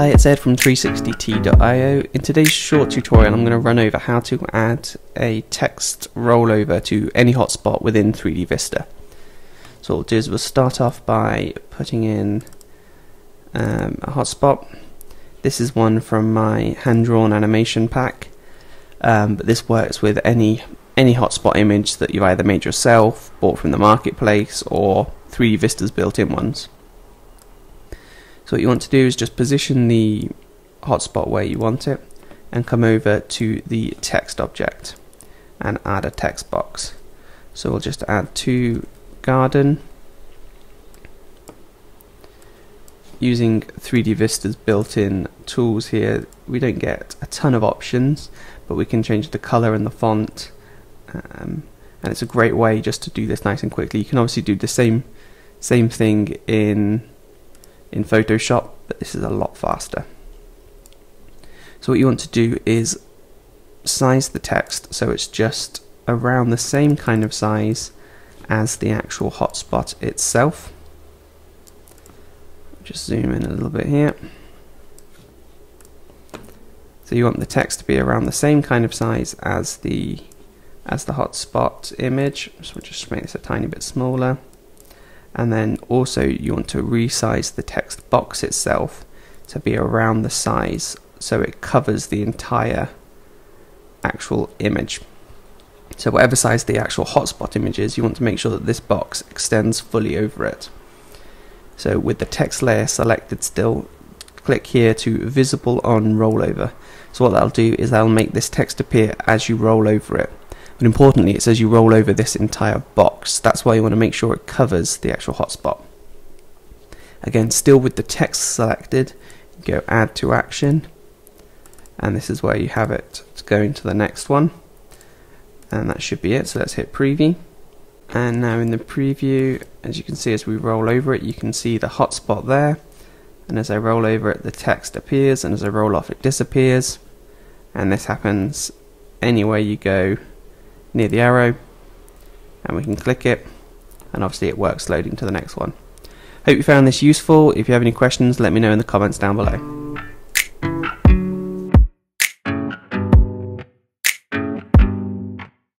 Hi, it's Ed from 360t.io. In today's short tutorial, I'm going to run over how to add a text rollover to any hotspot within 3DVista. So what we'll do is we'll start off by putting in um, a hotspot. This is one from my hand-drawn animation pack, um, but this works with any any hotspot image that you've either made yourself, bought from the marketplace, or 3DVista's built-in ones. So what you want to do is just position the hotspot where you want it and come over to the text object and add a text box. So we'll just add to garden using 3DVista's built-in tools here we don't get a ton of options but we can change the color and the font um, and it's a great way just to do this nice and quickly you can obviously do the same same thing in in Photoshop, but this is a lot faster. So what you want to do is size the text so it's just around the same kind of size as the actual hotspot itself. Just zoom in a little bit here. So you want the text to be around the same kind of size as the as the hotspot image. So we'll just make this a tiny bit smaller and then also you want to resize the text box itself to be around the size so it covers the entire actual image. So whatever size the actual hotspot image is, you want to make sure that this box extends fully over it. So with the text layer selected still, click here to visible on rollover. So what that'll do is that'll make this text appear as you roll over it. But importantly, it says you roll over this entire box. That's why you want to make sure it covers the actual hotspot. Again, still with the text selected, go add to action, and this is where you have it to the next one. And that should be it, so let's hit preview. And now in the preview, as you can see as we roll over it, you can see the hotspot there. And as I roll over it, the text appears, and as I roll off, it disappears. And this happens anywhere you go near the arrow and we can click it and obviously it works loading to the next one. Hope you found this useful. If you have any questions let me know in the comments down below.